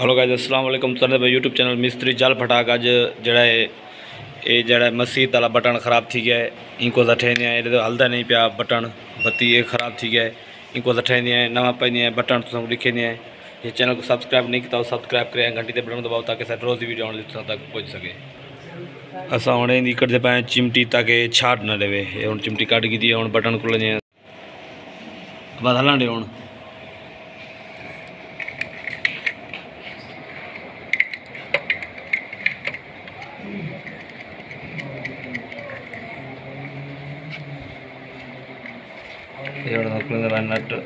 Hello guys, अस्सलाम वालेकुम। तुंदे पे यूट्यूब चैनल मिस्त्री जल फटाक। अज जड़ा है ये जड़ा मसीत वाला बटन ख़राब थी गया है। इनको नहीं है तो हलदा नहीं पिया बटन। बत्ती ये ख़राब थी गया है। इनको दठे है नवा पे है बटन तुम लिखे है ये चैनल को सब्सक्राइब नहीं किया सब्सक्राइब करें घंटी ते बटन दबाओ, ताकि रोज़ की वीडियो आने तक पहुँच सके। असा हूँ इंदी कटते पाए चिमटी, ताकि छाट न रहे। ये चिमटी कट की हूँ बटन खुलने बस हलन डे हूँ ഇവിടെ നോക്കുന്നത് വന്നിട്ട്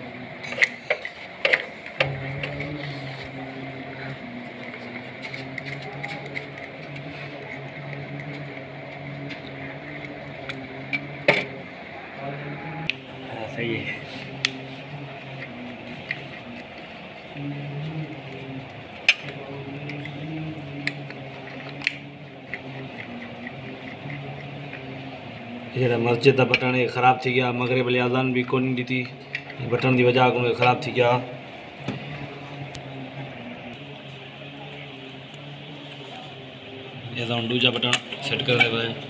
सही है ਜਿਹੜਾ ਮਸਜਿਦ ਦਾ ਬਟਨ ਇਹ ਖਰਾਬ ਥी गया मगरब वाली अजान भी कोन दी बटन की वजह को खराब थी गया ये हम दूजा बटन सेट कर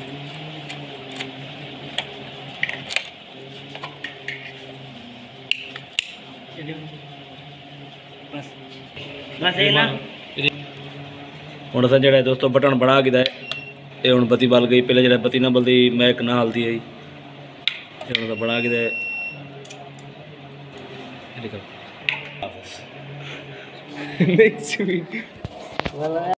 बस बस ये ना ਹੁਣ ਅਸਾਂ ਜਿਹੜਾ ਦੋਸਤੋ ਬਟਨ ਬਣਾ ਕੀਤਾ ਹੈ ਇਹ ਹੁਣ ਬੱਤੀ ਬਲ ਗਈ ਪਹਿਲੇ ਜਿਹੜਾ ਬੱਤੀ ਨਾ ਬਲਦੀ ਮੈਕ ਨਾ ਹਲਦੀ ਹੈ ਇਹ ਹੁਣ ਤਾਂ ਬਣਾ ਕੀਤਾ ਹੈ ਇਹ ਦੇਖੋ वाला